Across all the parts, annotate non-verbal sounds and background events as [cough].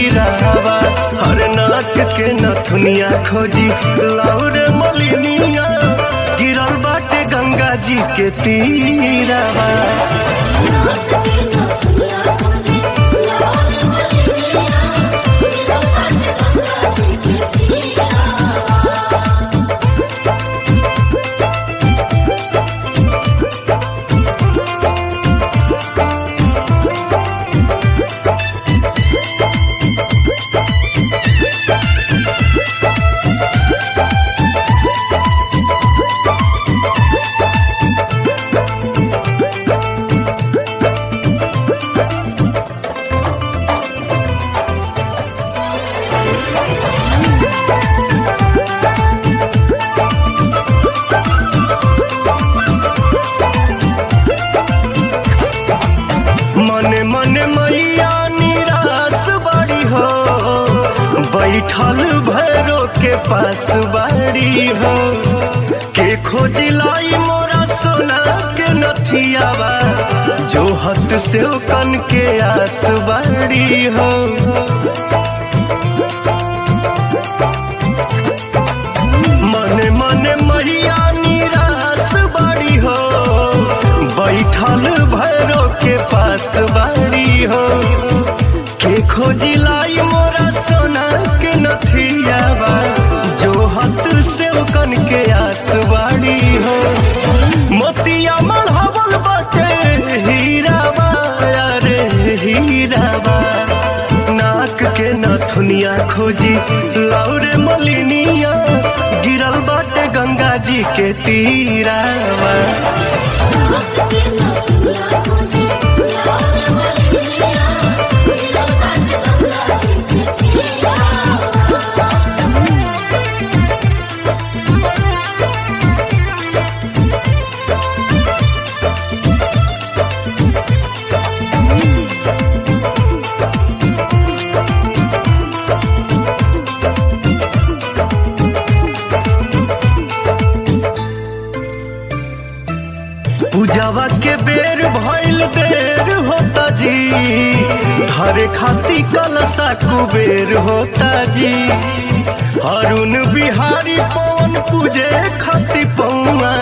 फिकीरावा हर नाक के नथुनिया खोजी लाउरे मलिनिया। गिरल बाटे गंगा जी के तीरावा बैठल भैरो के पास बाड़ी हो। के खोजी लाई मोरा सोना के नथियावा जो हत से कन के आस बाड़ी हो। मने मने मैया निराश हो। बैठल भैरो के पास बाड़ी हो। खोजी लाई मोरा सोना के नथियावा जो हत से कन के आस बाड़ी हो। मोतिया मढ़ावल बाटे हीरावा अरे हीरावा नाक के नथुनिया खोजी लौरे मलिनिया, गिरल बाटे गंगा जी के तीरावा के भइल देर होता जी। हरे खाती कलसा कुबेर होता जी। अरुण बिहारी पवन पूजे खाती पौआ।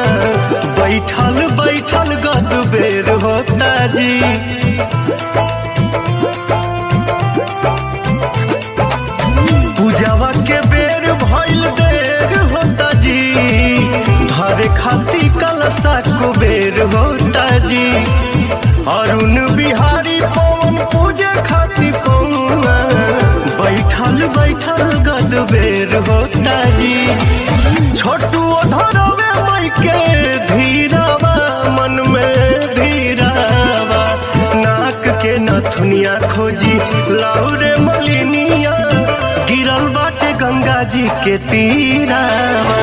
बैठल बैठल गद बेर होता जी। पूजावा के बेर भइल, देर होता जी। धरे खाती कलसा कुबेर होता अरुण बिहारी पवन, पूजे खाती पौआ बैठल बैठल गद बेर होता जी। छोटू धरवे मई के धीरावा, मन में धीरावा। नाक के नथुनिया खोजी, लाउरे मलिनिया। गिरल बाटे गंगा जी के तीरावा।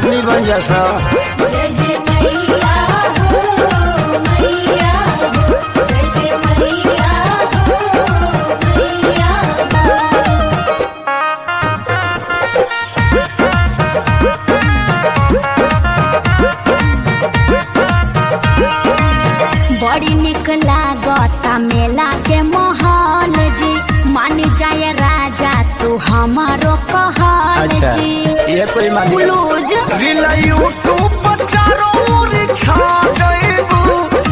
आदमी बन जैसा हो हो हो बड़ी निक लागता मेला के माहौल जी। मान जाए राजा तू हमारो कहल अच्छा। जी। ये कोई मानी यूट्यूब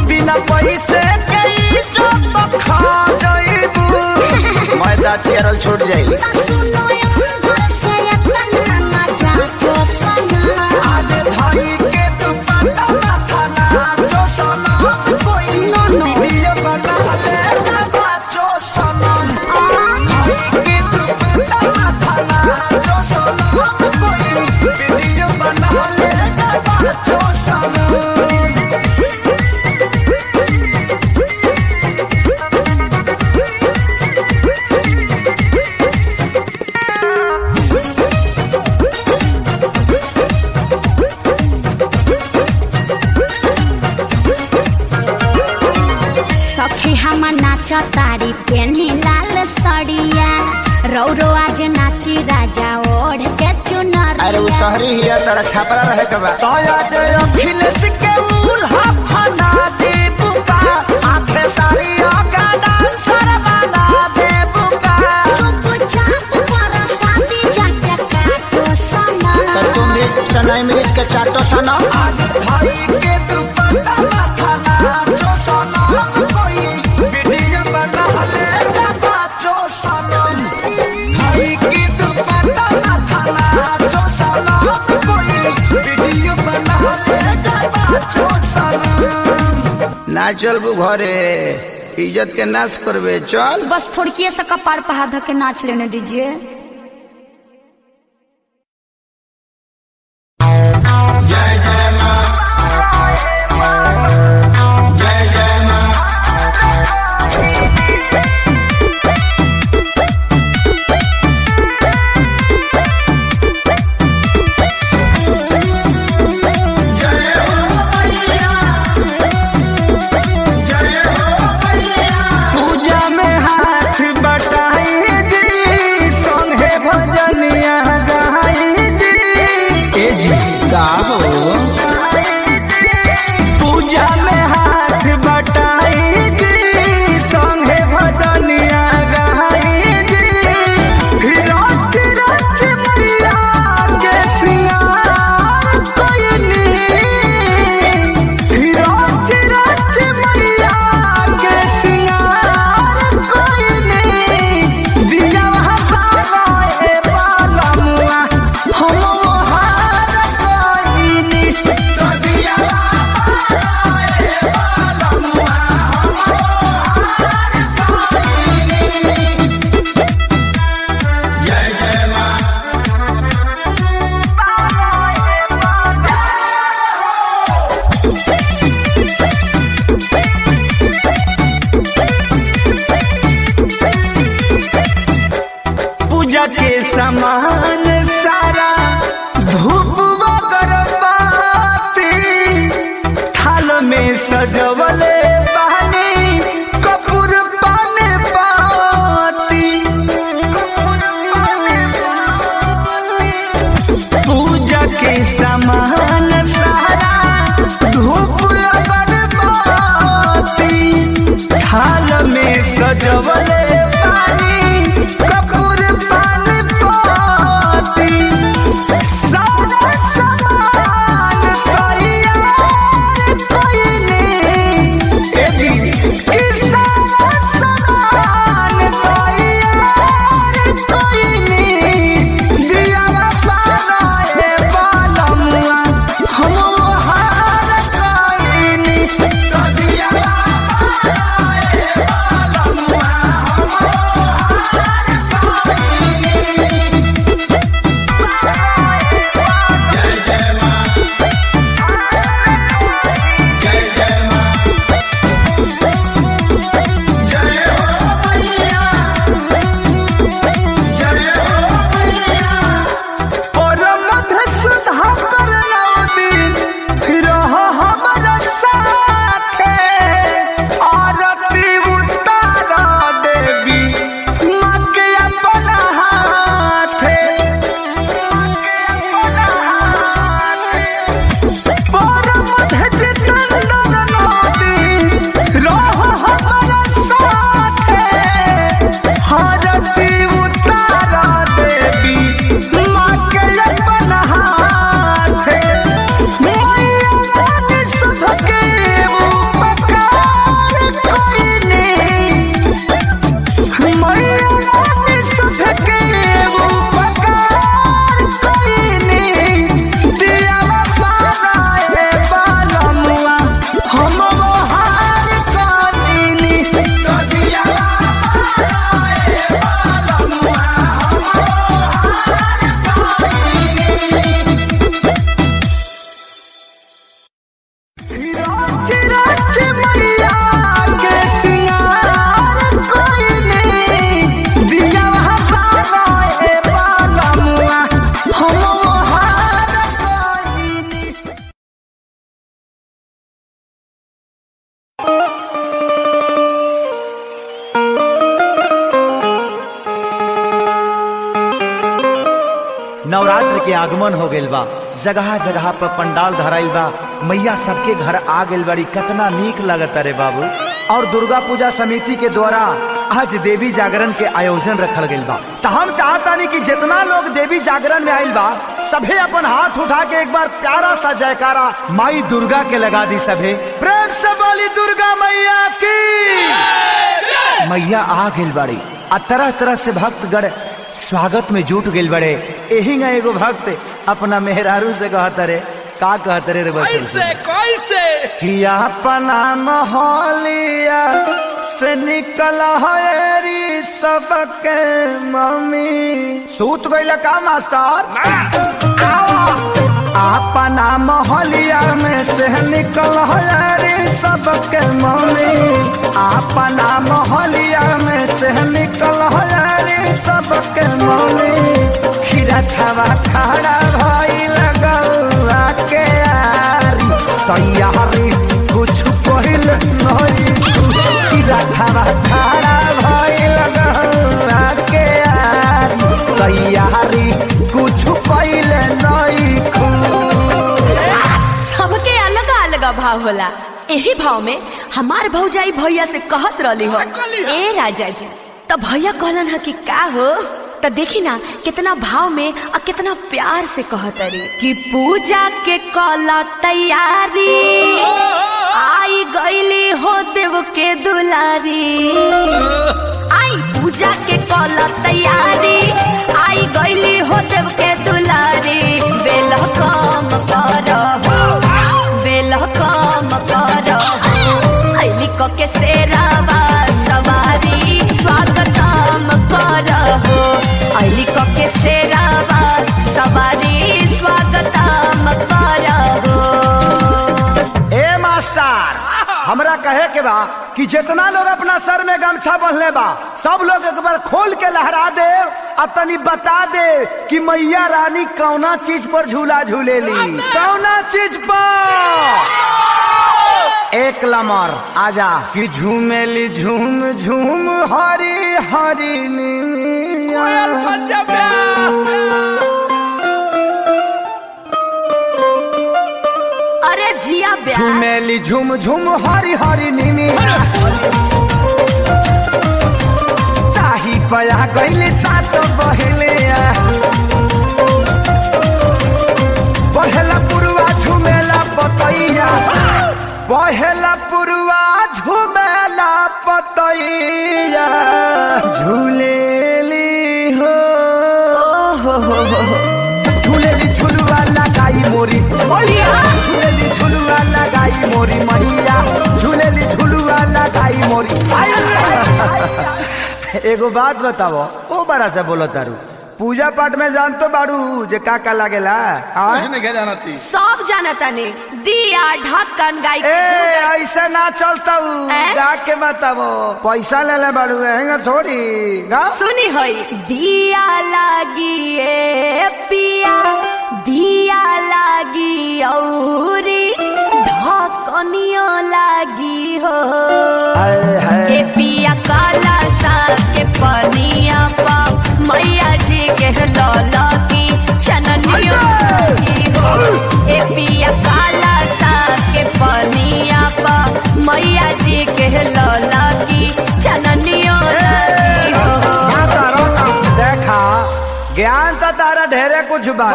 बिना पैसे के खा चेरल छूट जाई हम नाच तारी पेनी लाल सड़िया। रौरो आज नाची राजा ओढ़ के चुनर अरे वो शहरी हिया तारा छापरा रहे के बा दया जय अखिलेश के मूल हफना दे बुका आखे सारी आका डांसर बना दे बुका चुपचाप पर शादी जाके काटो सना। तो तुम भी सनाई मिर्च के चाटो सना। आज भाई ना बु घरे। इज़्ज़त के नाश करवे चल। बस थोड़की सा कपार पहा के नाच लेने दीजिए। पर पंडाल धराइल बा। मैया सबके घर आ गइल बड़ी। कितना नीक लगत रे बाबू। और दुर्गा पूजा समिति के द्वारा आज देवी जागरण के आयोजन रखल गइल बा। तो हम चाहता चाहतानी कि जितना लोग देवी जागरण में आइल बा, सभे अपन हाथ उठा के एक बार प्यारा सा जयकारा माई दुर्गा के लगा दी सभे। प्रेम से बोली, दुर्गा मैया की? मैया आ गइल बाड़ी। आ तरह तरह से भक्तगण स्वागत में जुट गइल बड़े। यही एगो भक्त अपना मेहरारू से कहत रे का कहत रे? कैसे कैसे? कि अपना मोहलिया से निकल हरी सबके मम्मी। सूत गई का मास्टर? अपना मोहलिया में से निकल हरी सबके मम्मी। अपना मोहलिया में से निकल हरी सबके मम्मी। खीरा खावा खाड़ा भाई लगौआ के आरी। तैयारी कुछ पहिल खाड़ा लगौआ के आरी। तैयारी कुछ पहिल सबके अलग अलग भाव होला। यही भाव में हमार भौजाई भैया से कहत रही हो। ए राजा जी तो भैया कहलन ह कि का हो? तो देखी ना, कितना भाव में और कितना प्यार से कहत रे कि पूजा के कला तैयारी, आई गईली हो देव के दुलारी। आई पूजा के कला तैयारी, आई गईली हो देव के दुलारी। बेल कम करहो बेल कम करहो खैली को के सेरावा हमरा कहे के बा कि जितना लोग अपना सर में गमछा बंधले बा सब लोग एक बार खोल के लहरा दे और तनी बता दे कि मैया रानी कौना चीज़ पर झूला झूलेली। कौना चीज़ पर? एक लमर आजा। कि झूमेली झूम झूम हरी हरी अरे जिया झूमेली झूम झूम हरी हरी नीनी। ताही पया गईले सात बहले। पहला पुरवा झूमेला पतैया। पहला पुरवा झूमेला पतैया। झूलेली हो। झूलेली झुलवा लगाई मोरी। झुलवा लगाई मोरी मैया झूलेली झुलवा लगाई मोरी। एगो बात बताओ ओ बड़ा से बोलो तारू। पूजा पाठ में जान तो बाड़ू जे का का लागेला हाँ? जाना थी। सब जानता ने। दिया ढक्कन गाय ऐसे ना चलता हूँ हैं? गा के बताओ पैसा ले ले बाड़ू हैंगा थोड़ी गा? सुनी होई दिया लागी ए पिया दिया लागी औरी। ढकनियो लागी हो हाय। पिया काला सा के पनिया पा मैया जी के लौला की चननियो लागी हो के पिया काला सा के पनिया पा मैया जी के लौला की तो तारा ढेरे कुछ बा।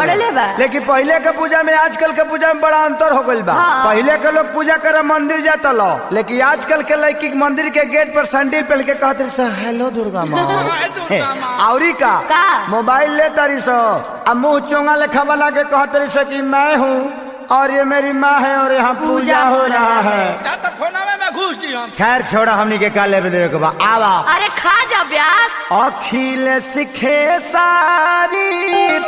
लेकिन पहले के पूजा में आजकल के पूजा में बड़ा अंतर हो गई बा। हाँ। पहले के लोग पूजा करे मंदिर जाता लो लेकिन आजकल के लड़की मंदिर के गेट पर सैंडल पहन के कहते सर हेलो दुर्गा माँ। [laughs] औरी का? का? मोबाइल ले तारी सो। अब मुँह चोंगा लेखा बना के कहते कि मैं हूँ। और ये मेरी माँ है और यहाँ पूजा हो रहा है। तो में खैर छोड़ा हमनी के का लेवे देवे के बा। आवा। अरे खा जा ब्यास। अखिल सिखे सारी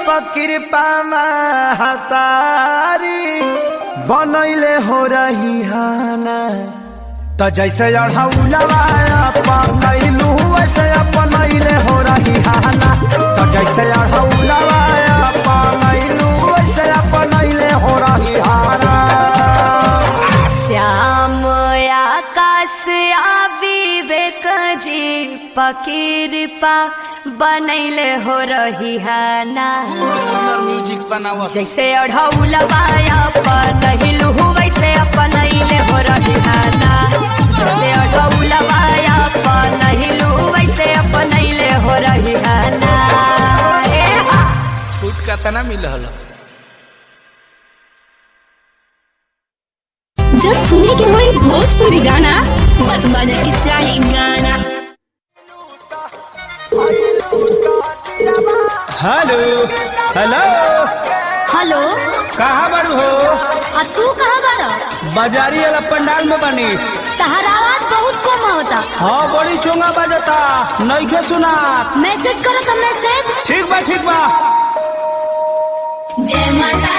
पकृपा महतारी बनैले हो रही हाना तो जैसे अढ़ौलवा वैसे हो रही हाना तो जैसे अढ़ौलवा वैसे हो रही श्याम आकाश आ विवेक जी पकीरपा बनैले हो रही है ना। सुंदर म्यूज़िक बनावा जैसे अढ़ौलवा वैसे अपनैले हो रही है ना। जैसे अढ़ौलवा वैसे हो रही है ना। छूट कतना मिलल जब सुने के होई भोजपुरी गाना बस बजे के चाही गाना। Hello hello. हेलो। कहाँ बारू हो? आ तू कहाँ बाड़ बाजारी वाला पंडाल में बनी। तहर आवाज़ बहुत कम होता। हाँ बड़ी चोंगा बजता। नइखे सुना। मैसेज करो तो मैसेज ठीक बा ठीक बा। जय माता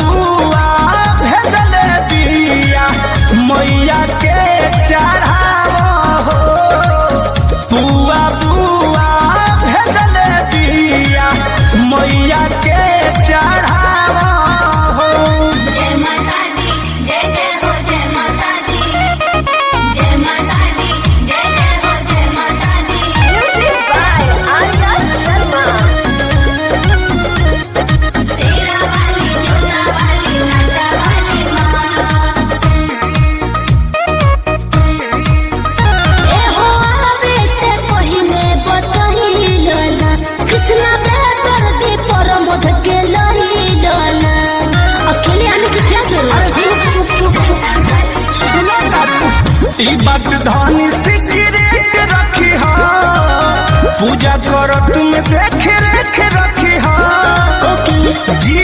बुआ बुआ दिया मैया के चढ़ाव हो। बुआ बुआ भेजले मैया के चढ़ाव ई सिगरेट रखी पूजा करो तुम देख रेख रखी जी।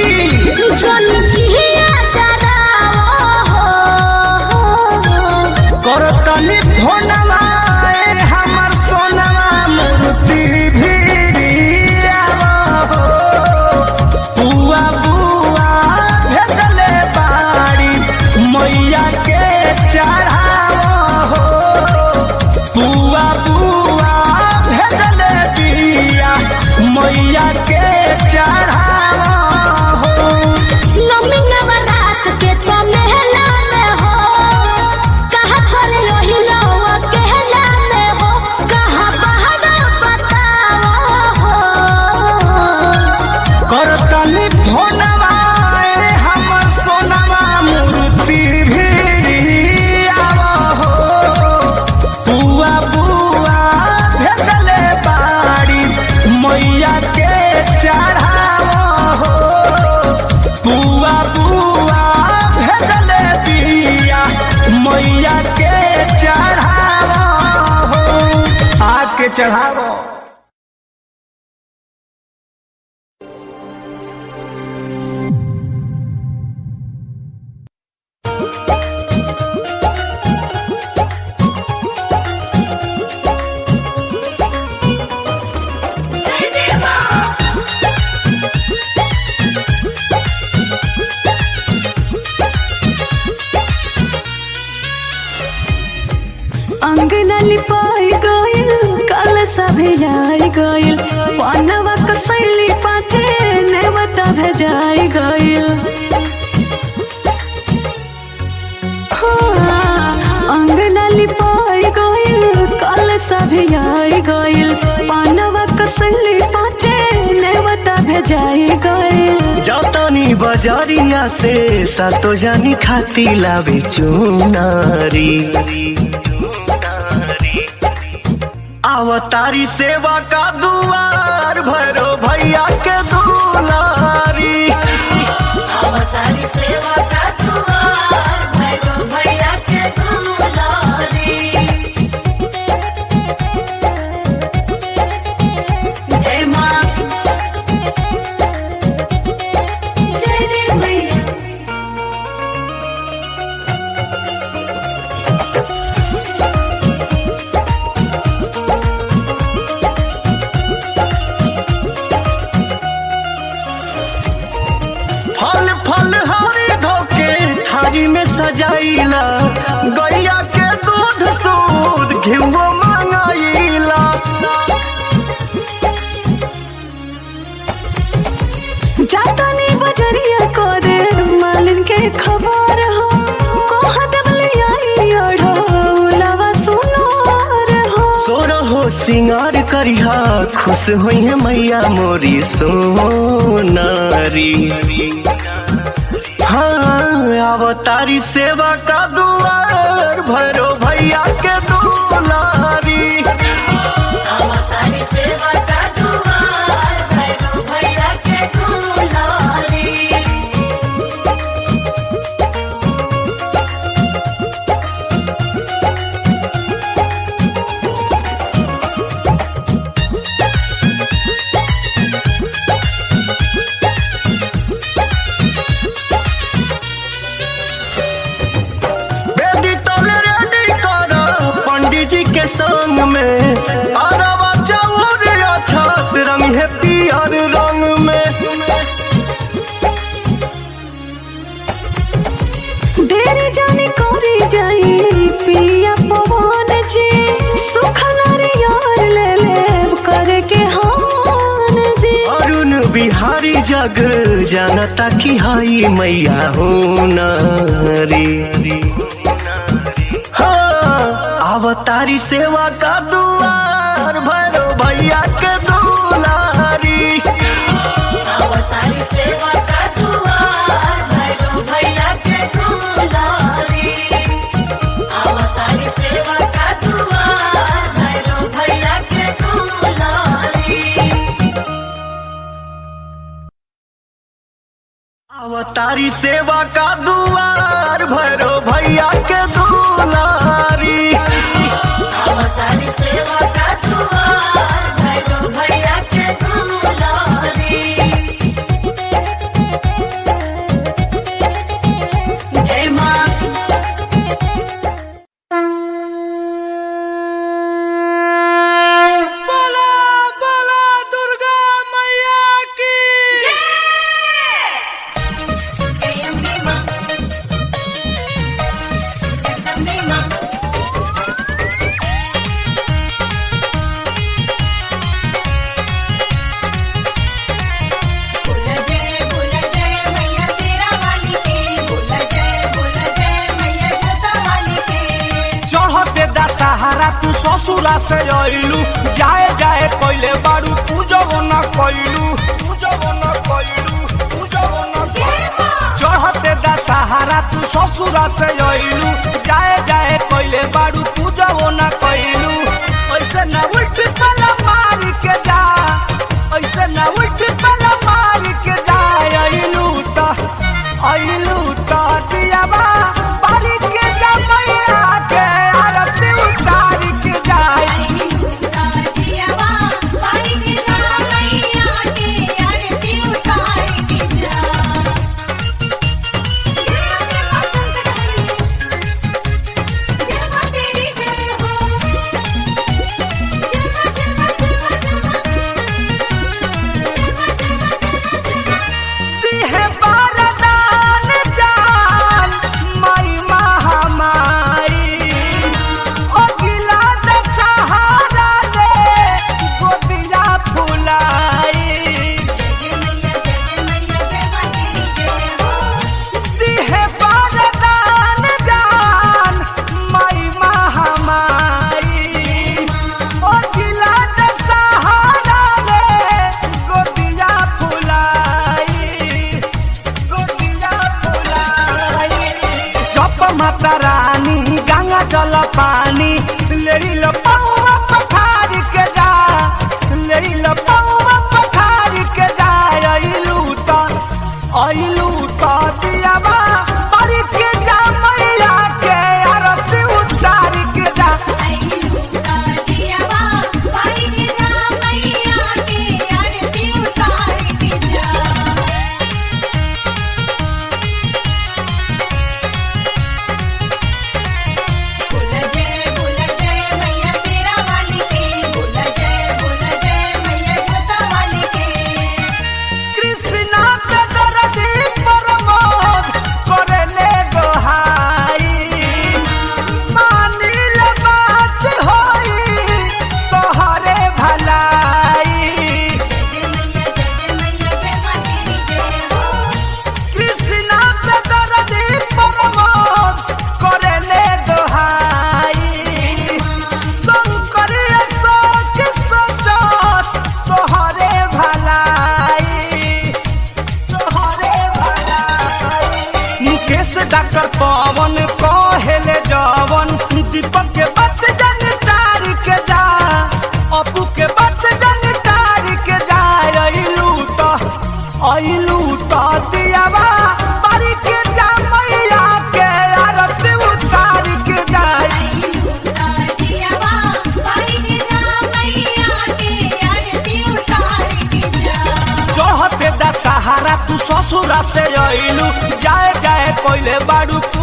चढ़ावो ज़रिया से सातो जानी खाती लावे चुनारी। अवतारी सेवा का दुआर भरो भैया के दुलारी। अवतारी सेवा जाइला गैया के दूध सूद मंगाइला। बजरिया को दे मालिन के खबर हो। सिंगार करिहा खुश हुई है मैया मोरी सोनारी बनावो तारी सेवा का दुआर भरो भैया के जग जानता कि हाई मैया हो नारी हाँ, अवतारी सेवा का दुआर भरो भैया के दुलारी। अवतारी सेवा का अवतारी सेवा का दुआर भरो भैया के दुलारी। अवतारी सेवा का दुआर। जाए जाए कोइले बाड़ू।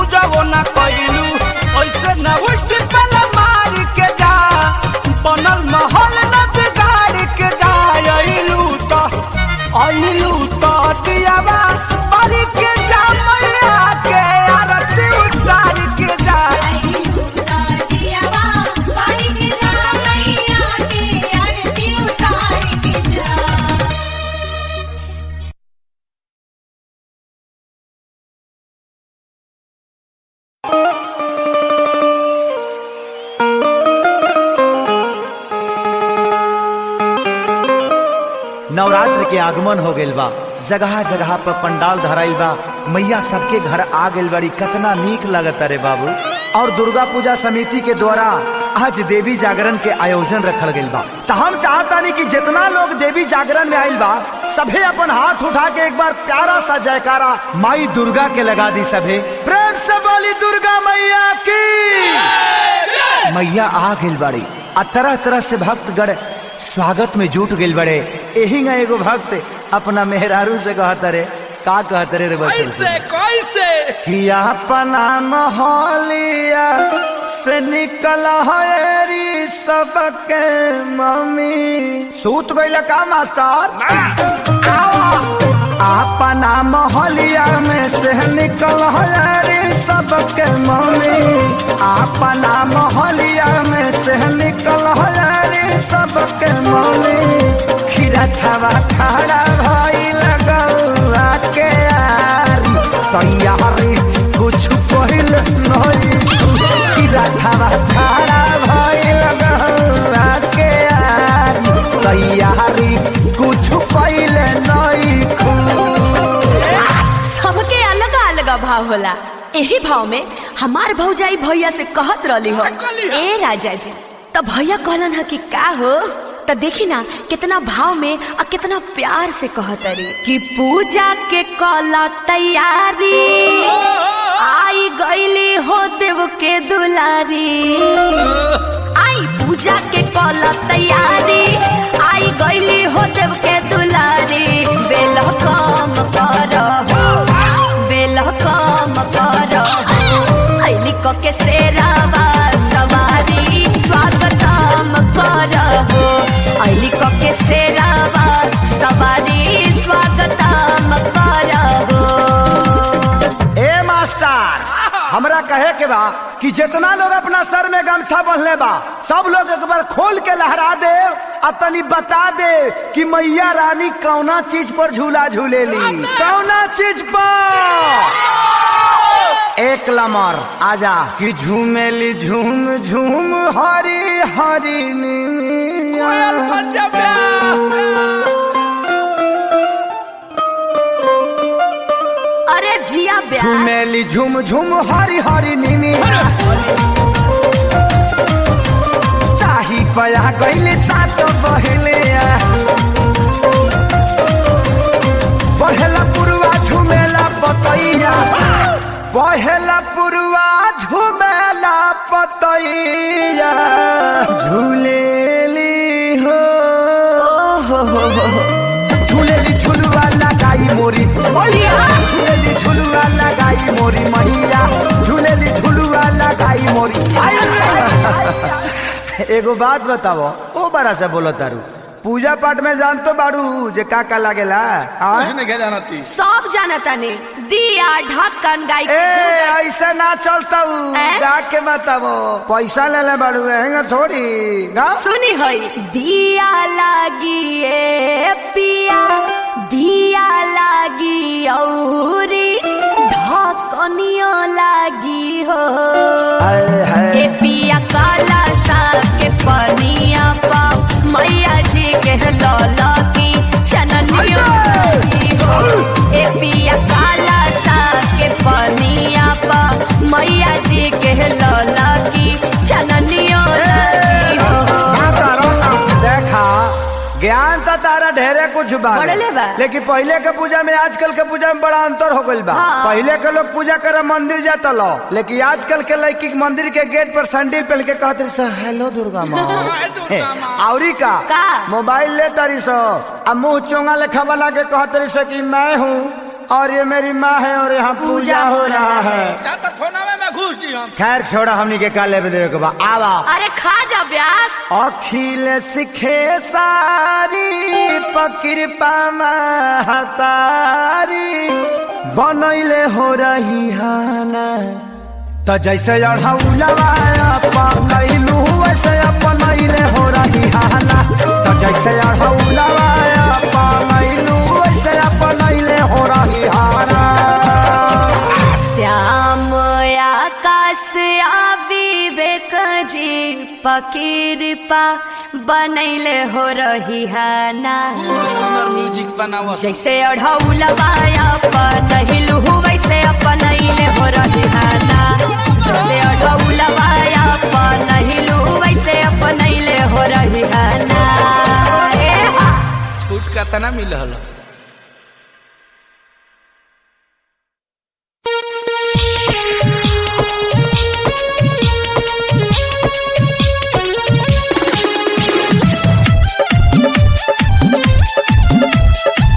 गइल बा जगह जगह पर पंडाल धराइल बा मैया सबके घर आ गइल बड़ी कतना नीक लगत रे बाबू। और दुर्गा पूजा समिति के द्वारा आज देवी जागरण के आयोजन रखल गइल बा तो हम चाहतानी कि जितना लोग देवी जागरण में आइल बा सभे अपन हाथ उठा के एक बार प्यारा सा जयकारा माई दुर्गा के लगा दी सभे। प्रेम से बोली, दुर्गा मैया की? मैया आ गइल बाड़ी आ तरह तरह से भक्तगण स्वागत में जुट गइल बड़े ना एगो भक्त अपना मेहरारू से कहत रे का कहत रे रे कैसे कैसे? कि अपना मोहलिया से निकल हरी सबके मम्मी। सूत गइल का मास्टर? अपना मोहलिया में से निकल हरी सबके मम्मी। अपना मोहलिया में से निकल हरी सबके मम्मी। खीरा छावा खड़ा होला यही भाव में हमार भौजाई भैया से कहत रहली हो। ए राजा जी तो भैया कहलन ह कि का हो? तो देखी ना कितना भाव में और कितना प्यार से कहत रे कि पूजा के कला तैयारी आई गईली हो देव के दुलारी। आई पूजा के कला तैयारी आई गईली हो देव के दुलारी। बेल कम कर कम कर ऐली क के सेरावा सवारी स्वागतम कर हमरा कहे के बा कि जितना लोग अपना सर में गमछा बंधले बा सब लोग एक बार खोल के लहरा दे आ तनी बता दे कि मैया रानी कौना चीज़ पर झूला झूले ली कौना चीज़ पर? एक लमर आजा। कि झूमेली झूम झूम हरी हरी ब्याह झुमेली झुम झुम हरी हरी नीनी ताही पया गईले सात बहिले पहला पुरवा झुमेला पतैया। पहला पुरवा झुमेला पतैया। झूलेली हो। झूलेली झुलवा लगाई मोरी। मैया झुलवा लगाई मोरी मैया झूलेली झुलवा लगाई मोरी। एगो बात बताओ ओ बड़ा से बोलो तारू पूजा पाठ में जान तो बाड़ू जे का का लागेला हाँ? सब जानता ने। दिया ढक्कन गाय ए ऐसा ना चलता हैं? गा के बताओ पैसा ले ले बाड़ू रहेंगे थोड़ी गा? सुनी होई दिया लागी ए पिया। दिया लागी औरी धकनिया लागी हो। हाय हाय। ए पिया काला सा के पनिया पा मैया जी के लौला कुछ बा। लेकिन पहले के पूजा में आजकल के पूजा में बड़ा अंतर हो गई बा। हाँ। पहले के लोग पूजा करे मंदिर जाता लो लेकिन आजकल के लड़की मंदिर के गेट पर संडी पहन के कहते हेलो दुर्गा माँ। [laughs] औरी का? का? मोबाइल ले तारी सो अब मुँह चोंगा लेखा बना के कहते कि मैं हूँ। और ये मेरी माँ है और यहाँ पूजा हो रहा है। खैर छोड़ा हमनी के का लेवे देवे के बा। आवा। अरे खा जा ब्यास। अखिल सिखे सारी पकृपा महतारी बनैले हो रही हाना। तो जैसे अढ़ौलवा अपनैलू पकीरपा बनैले हो रही है ना। म्यूज़िक बनावा जैसे वैसे हो रही जैसे वैसे हो रही ना। ए हा। छूट मिलल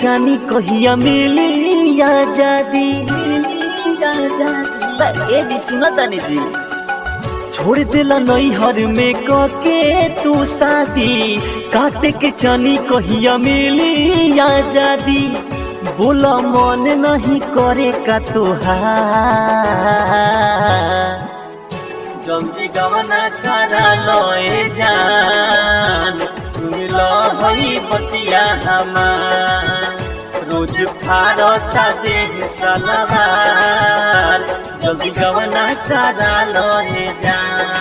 जानी कहिया मिली आज़ादी आज़ादी सुना तानी जी। छोड़ दिला नैहर में कके तू शादी। काटे के चली कहिया मिली आज़ादी बोला, मन नहीं करे का तुहा जंगी गवना करा जान। हमार। कुछ भारत देह सलवार जल्दी गवना सारा लोहे जान।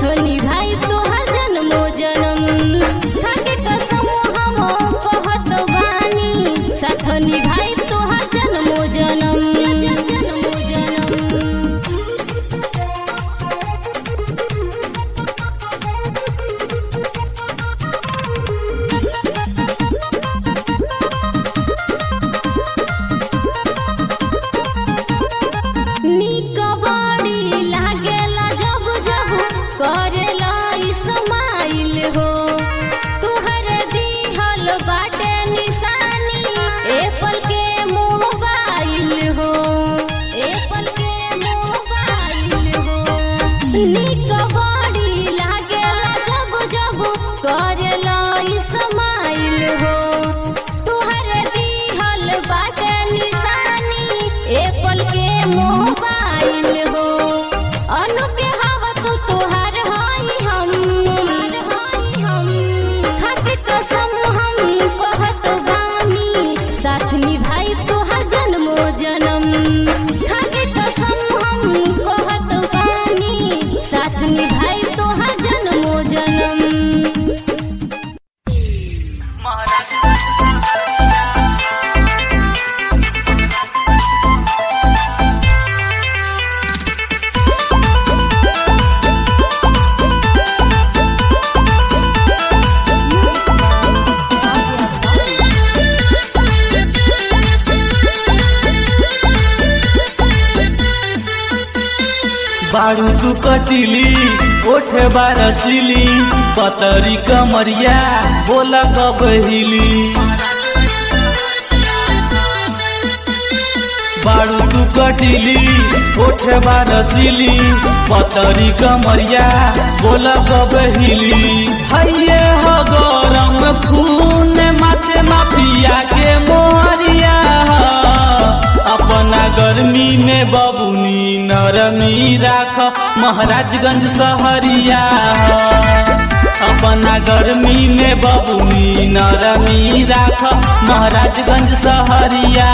和女排 रतिया बोला बबहिली बारू तू कटिली, ओठे बार सिली पतरी कमरिया, बोला बबहिली हइये हो गरम खून, माथे माफिया के मोहरिया। अपना गर्मी में बबूनी नरमी राख, महाराजगंज सहरिया। अपना गर्मी में बबुनी नरमी राख महाराजगंज सहरिया।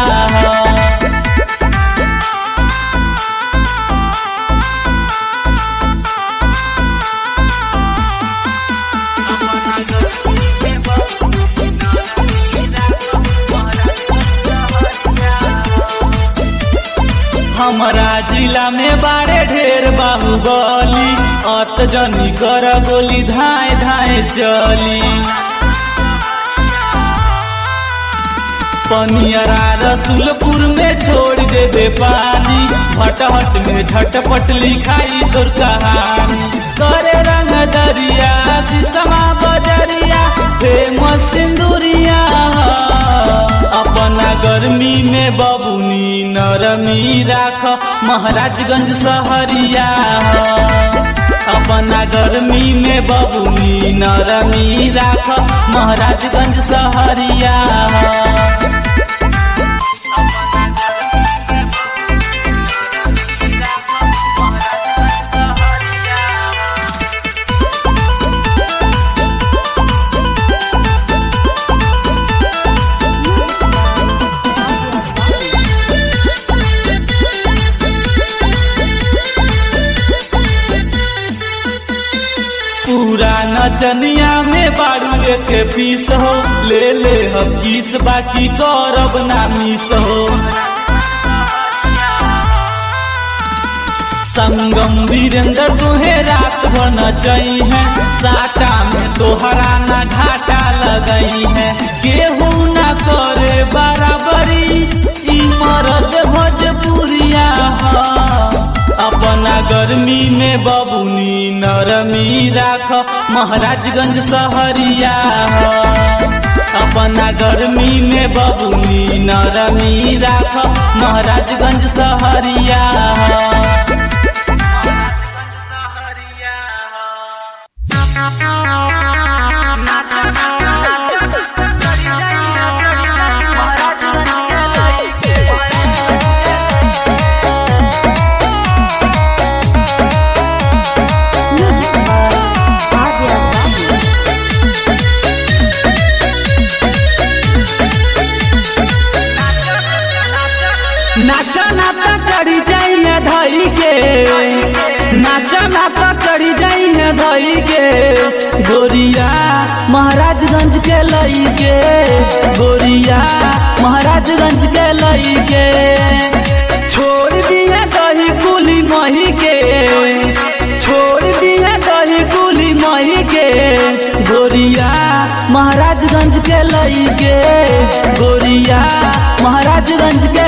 हमारा जिला में बारे ढेर बाहुबली। अत जनी कर गोली धाए धाए चली। पनियरा रसुलपुर में छोड़ दे दे पानी। भटहट में झटपट लिखाई तोर कहानी। करे रंग दरिया शीशमा बजरिया, फ़ेमस सिंदूरिया अपना गर्मी में बबुनी नरमी राख, महाराजगंज सहरिया। अपना गर्मी में बबुनी नरमी राख, महाराजगंज सहरिया। नचनिया में बारू के पीस हो। ले ले हम किस बाकी करब ना मिस हो संगम वीरेंद्र तुहे रात भर नचई है। साटा में तोहरा ना घाटा लगई है। केहू ना करे बराबरी ई मरद भोजपुरिया ह। अपना गर्मी में बबूनी नरमी राख, महाराजगंज सहरिया। अपना गर्मी में बबूनी नरमी राख, महाराजगंज सहरिया। जाइए गोरिया महाराजगंज के लई के गोरिया महाराजगंज के लई के छोड़ दिया दही कुली मही के छोड़ दिया दही कुली मही के गोरिया महाराजगंज के लई के गोरिया महाराजगंज के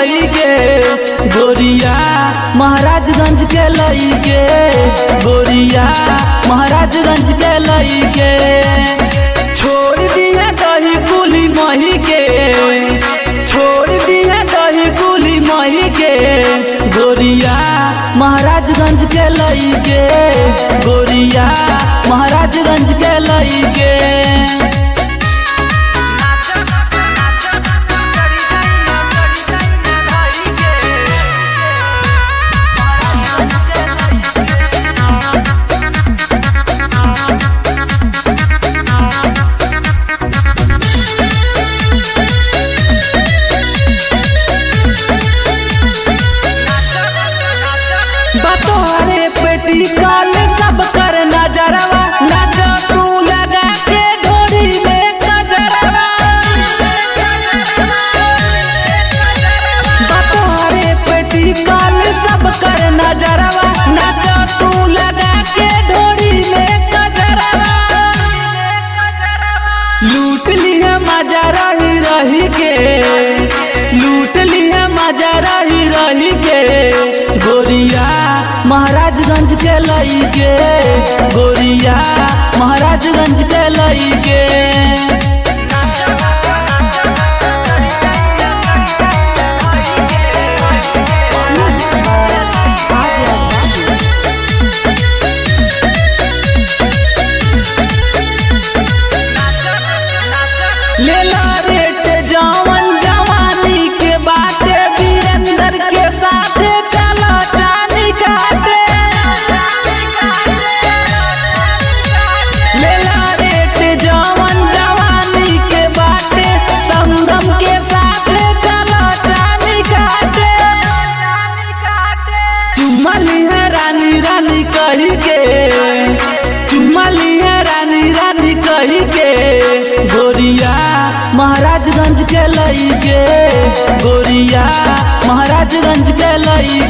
जाइए गोरिया महाराजगंज के लई के गोरिया महाराजगंज के लई के छोड़ दिया दही कुली मही के। छोड़ दिया दही कुली मही के। गोरिया महाराजगंज के लई के गोरिया महाराजगंज के लई के गोरिया महाराजगंज के लई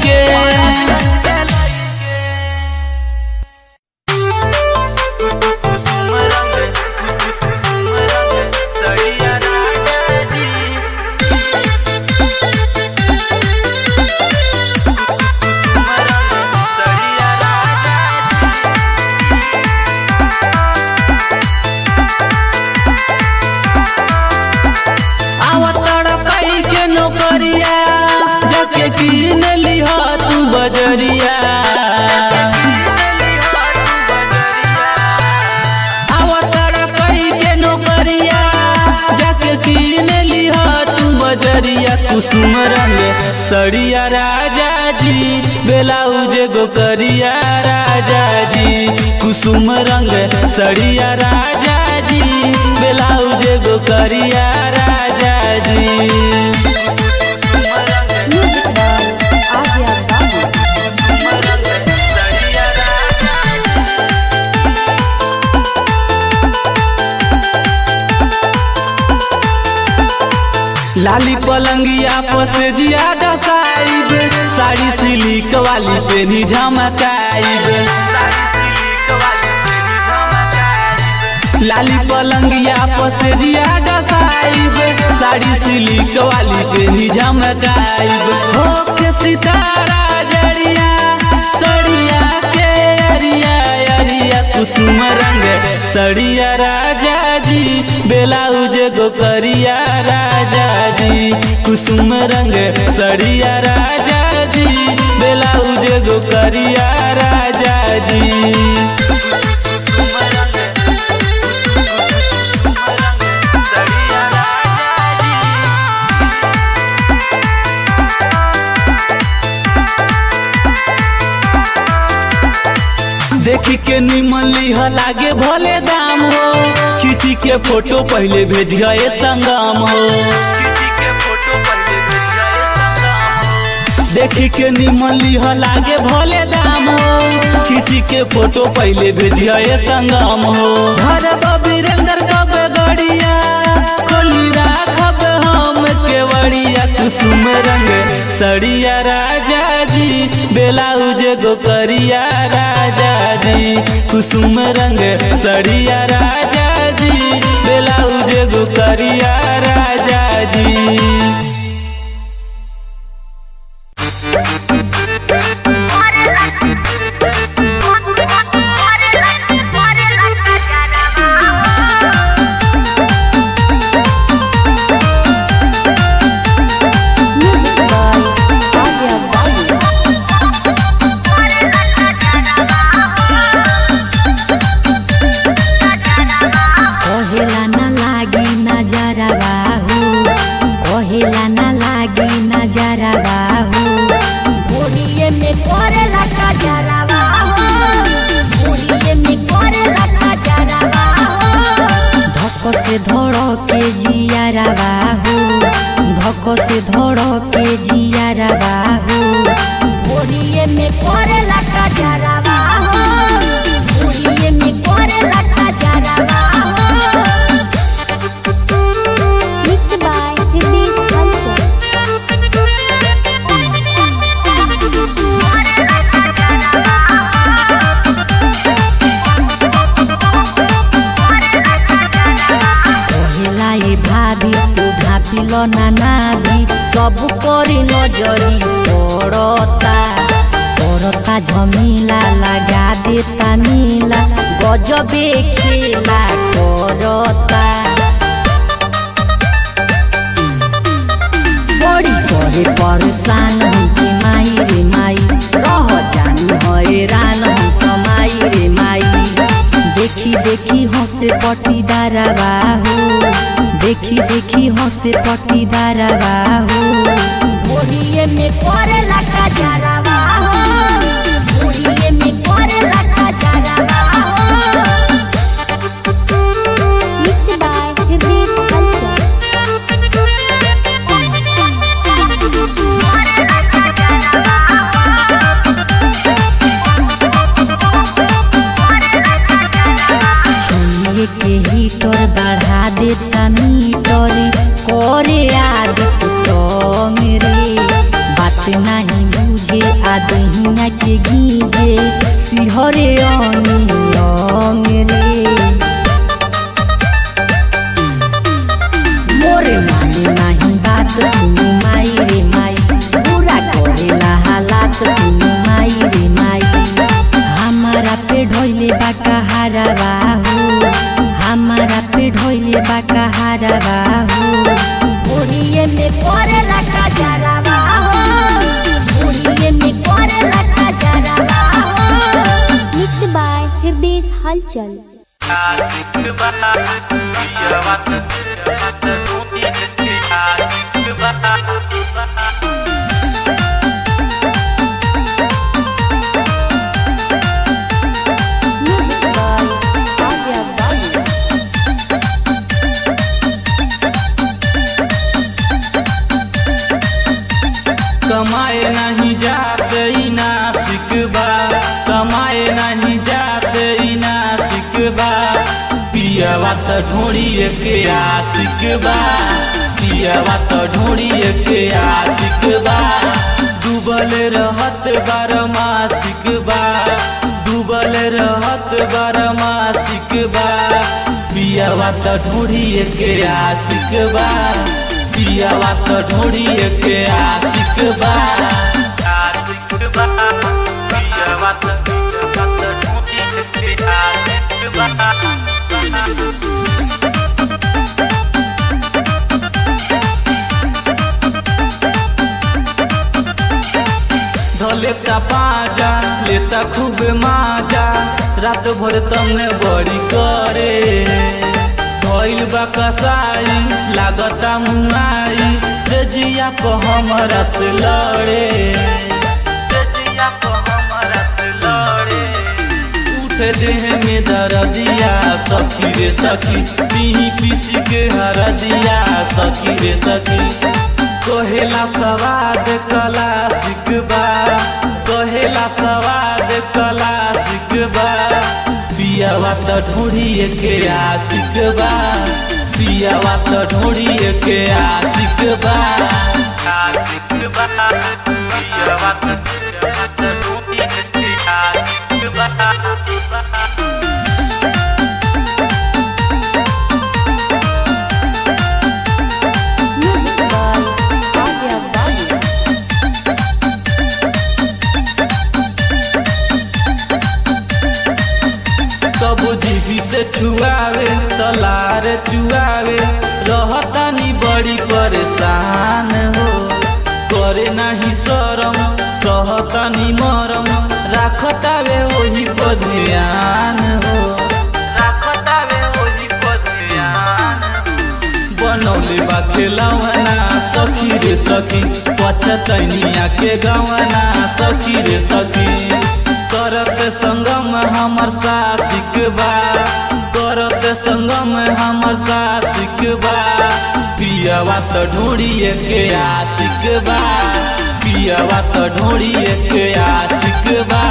गोकरिया राजा जी कुसुम रंग सड़िया राजा जी ब्लाउज गोकरिया राजा जी। लाली पलंगिया पस जिया साइब साड़ी सिलिक वाली पेनी झमकाइब लाली पलंगिया पस जिया साइब साड़ी सिलिक वाली पेनी झमकाइब हो के सितारा जड़िया, सड़िया के अरिया अरिया कुसुम रंग, सड़िया राजा जी ब्लाउज गोकरिया राजा जी कुसुम रंग सड़िया राजा जी ब्लाउज गोकरिया राजा जी देखी के निमन लिह लागे भले दाम हो। खींची के फ़ोटो पहले भेज गए संगम हो। देखी के निमन लिह लागे भले दाम हो। खींची के फ़ोटो पहले भेज गए संगम हो। घर सड़िया राजा। जी बेलाउज गो करिया राजा जी। कुसुम रंग सड़िया राजा जी। बेलाउज गो करिया राजा जी। बढ़ा देता मीटर करे आद टोंग रे बात नहीं बुझे आदहिया के गीजे, सिहरे रे मोरे। माने नहीं बात सुनु माई रे माई पूरा करेला हालात सुनु माई रे माई। हमारा पे ढोले बाका हारा बाहू। ढोले बाका हारा बाहू बुढ़िए में करेला कजरा बाहो बुढ़िए में करेला कजरा बाहो Mixed by Hitesh Culture. Music बा। त ढोड़िए के आशिक बा। डूबल रहत बारमासिक बा। डूबल रहत बारमासिक बा। पियवा त ढोड़िए के आशिक बा। त ढोड़िए के आशिक बा। पाजा, लेता खूब माजा। रात भर तमे बड़ी करे। भइल बा कसाई, लागता से जिया को हमरा से लड़े। सखी रे सखी। पीही पीसी के हरदिया, सखी रे सखी। कहेला सवाद कला सिकबा कहेला सवाद तलाशिक बा। पियावा त ढूढ़िए के आशिक बा। पियावा त ढूढ़िए के आशिक बा। आशिक बा। पियावा त ढूढ़िए के आशिक बा। छुआवे तलार चुआवे, रहतानी बड़ी परेशान हो। करे नाही शरम, सहतानी मरम, राखतावे वही पर हो। बनौले बा खेलवना सखी रे सखी पछतैनिया के गवना, सखी रे सखी। करत संगम हमर साथिक बा। करत संगम हमर साथिक बा पियावा त ढोड़िए के आशिक बा पियावा त ढोड़िए के आशिक बा